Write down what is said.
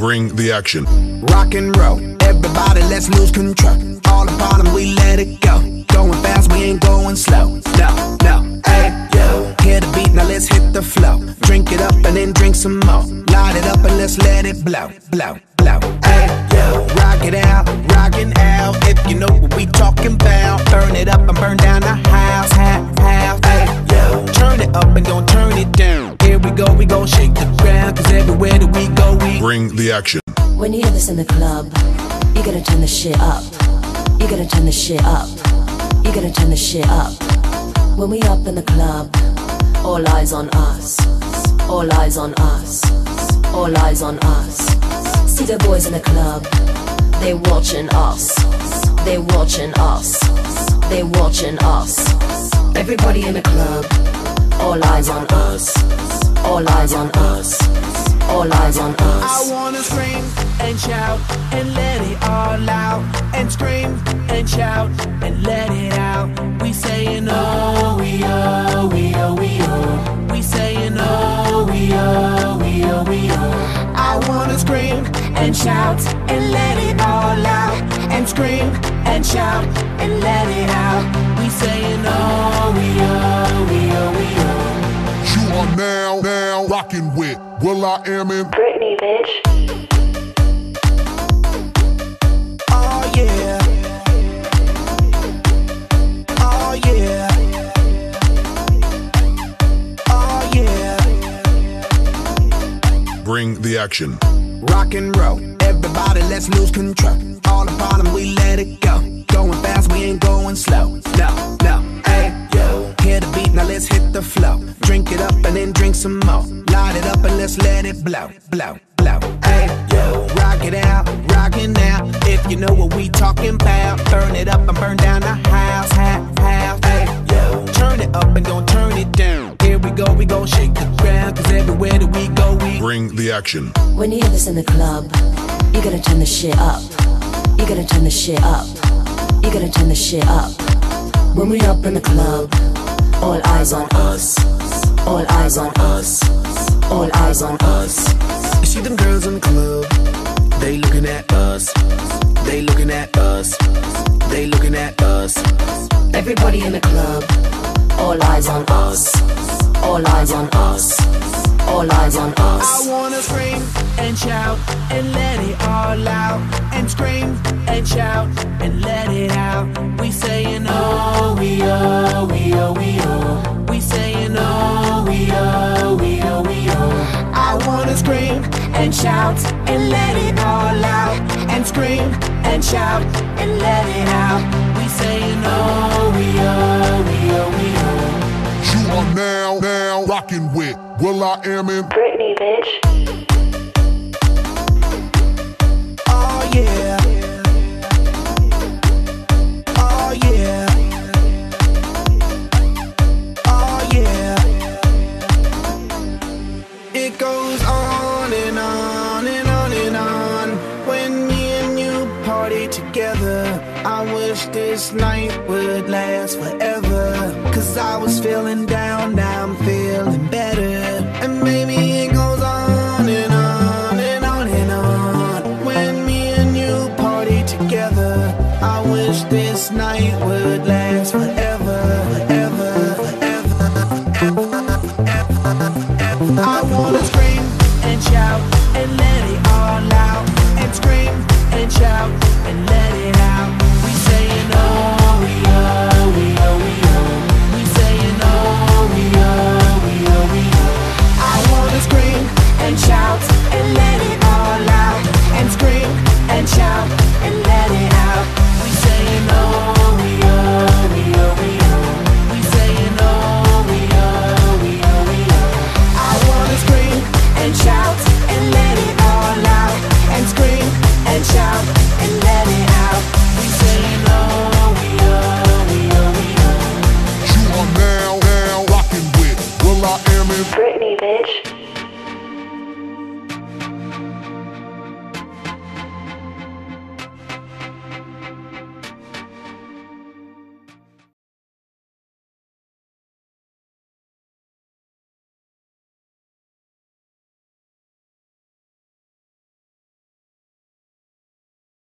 Bring the action. Rock and roll, everybody, let's lose control. All the bottom, we let it go. Going fast, we ain't going slow. No, no, hey, yo. Hear the beat, now let's hit the flow. Drink it up and then drink some more. Light it up and let's let it blow, blow, we shake the ground. Cause everywhere that we go, we Bring the action. When you hear this in the club, you gotta turn the shit up. You gotta turn the shit up. You gotta turn the shit up. When we up in the club, all eyes on us. All eyes on us. All eyes on us. See the boys in the club, they watching us. They watching us. They watching us. Everybody in the club, all eyes on us. All eyes on us. All eyes on us. I wanna scream and shout and let it all out. And scream and shout and let it out. We saying oh, we oh, we oh, we oh. We saying oh, we oh, we oh, we oh. I wanna scream and shout and let it all out. And scream and shout and let it with Will I Am in Britney, bitch. Oh yeah. Oh yeah. Oh yeah. Bring the action. Rock and roll, everybody, let's lose control. All the bottom, we let it go. Going fast, we ain't going slow. No, no, hey, yo. Hear the beat, now let's hit the flow. Drink it up and then drink some more. Let's let it blow, blow, blow. Hey, yo. Rock it out, rockin' out. If you know what we talking about, burn it up and burn down the house, house, house. Hey, yo. Turn it up and don't turn it down. Here we go, we gon' shake the ground. Cause everywhere that we go, we Bring the action. When you hear this in the club, you gotta turn the shit up. You gotta turn the shit up. You gotta turn the shit up. When we up in the club, all eyes on us. All eyes on us. All eyes on us. You see them girls in the club, they looking at us. They looking at us. They looking at us. Everybody in the club, all eyes on us. All eyes on us. All eyes on us. I wanna scream and shout and let it all out. And scream and shout and let it out. We saying oh, we oh, we oh, we oh. And shout and let it all out. And scream and shout and let it out. We saying oh, we oh, we oh, we oh. You are now, now rocking with will.i.am in Britney, bitch. Oh yeah. Oh yeah. Oh yeah. It goes on this night would last forever. Cause I was feeling down, now I'm feeling better. And maybe it goes on and on and on and on. When me and you party together, I wish this night would last forever, forever, forever, forever, forever. I wanna scream and shout and let it all out. And scream and shout and let it out know. me, bitch.